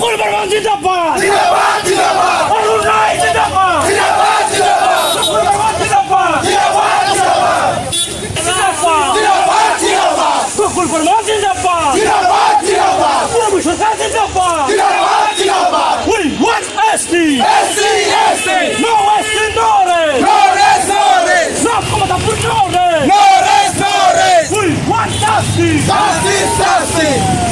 Kurban Zindabad! Zindabad! Zindabad! de Zindabad! Zindabad! Zindabad! Kurban Zindabad! Zindabad! Zindabad! Zindabad! Zindabad! Kurban Zindabad! Zindabad! Zindabad! Vamos jogar Zindabad! Zindabad! Zindabad! We want Esti! Esti! Esti! No Esti Nores! Nores! Nores! Não comanda é Nores! é Nores! We want Esti! Esti! Esti!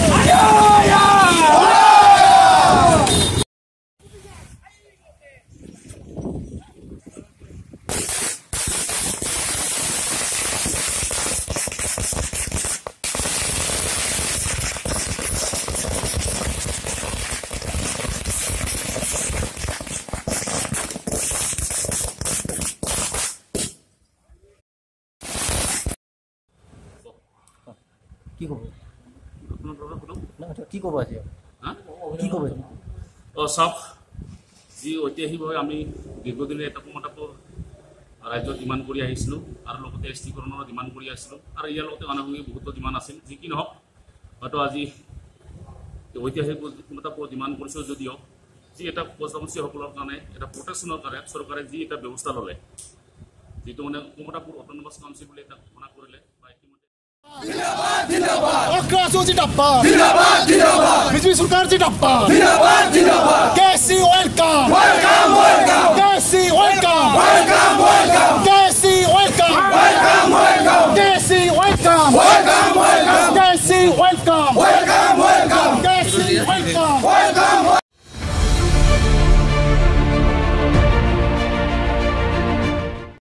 কি ক'ব কি ক'ব হা? কি ক'ব? অ চাওক যি ঐতিহাসিকভাৱে আমি দীৰ্ঘদিনে এটা ক্ষমতাটো ৰাজ্যত ডিমাণ্ড কৰি আহিছিলোঁ আৰু লগতে এছ টিকৰণৰ ডিমাণ্ড কৰি আহিছিলোঁ আৰু ইয়াৰ লগতে আনুষংগিক বহুতো ডিমাণ্ড আছিল যি কি নহওক হয়তো আজি ঐতিহাসিক ক্ষমতা ডিমাণ্ড কৰিছোঁ যদিও যি এটা উপজাপঞ্চীসকলৰ কাৰণে এটা প্ৰটেকশ্যনৰ কাৰণে চৰকাৰে যি এটা ব্যৱস্থা ল'লে যিটো মানে ক্ষমতাপুৰ অট'নমাছ কাউন্সিল বুলি এটা ঘোষণা কৰিলে বা ইতিমধ্যে अक्का सोजी डब्बा जिंदाबाद जिंदाबाद बिजली सरकार जी डब्बा जिंदाबाद जिंदाबाद कैसी वेलकम वेलकम वेलकम कैसी वेलकम वेलकम वेलकम कैसी वेलकम वेलकम वेलकम कैसी वेलकम वेलकम वेलकम कैसी वेलकम